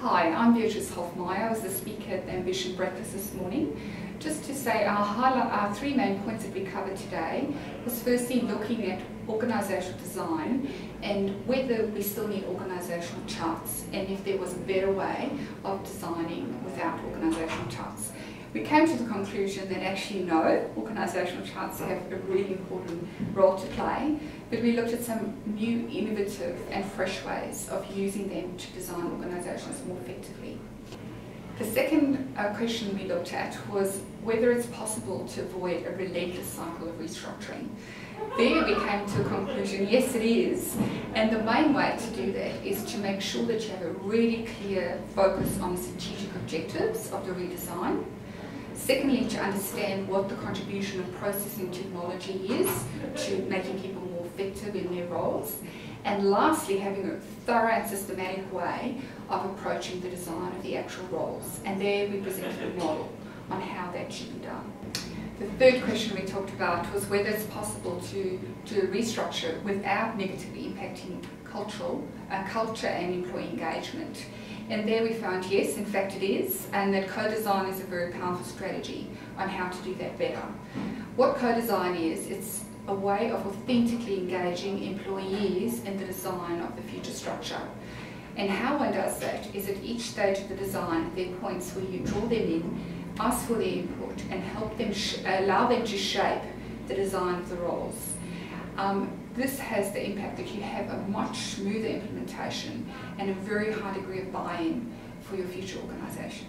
Hi, I'm Beatrice Hofmeyr. I was the speaker at the Ambition Breakfast this morning. Just to say our, highlight, our three main points that we covered today was firstly looking at organisational design and whether we still need organisational charts and if there was a better way of designing without organisational charts. We came to the conclusion that actually no, organisational charts have a really important role to play, but we looked at some new, innovative and fresh ways of using them to design organisations more effectively. The second uh, question we looked at was whether it's possible to avoid a relentless cycle of restructuring. There we came to a conclusion, yes it is, and the main way to do that is to make sure that you have a really clear focus on strategic objectives of the redesign, Secondly, to understand what the contribution of processing technology is to making people more effective in their roles. And lastly, having a thorough and systematic way of approaching the design of the actual roles. And there we presented a model on how that should be done. The third question we talked about was whether it's possible to a restructure without negatively impacting cultural, culture and employee engagement. And there we found yes, in fact it is, and that co-design is a very powerful strategy on how to do that better. What co-design is, it's a way of authentically engaging employees in the design of the future structure. And how one does that is at each stage of the design, there are points where you draw them in, ask for their input, and help them allow them to shape the design of the roles. Um, this has the impact that you have a much smoother implementation and a very high degree of buy-in for your future organisation.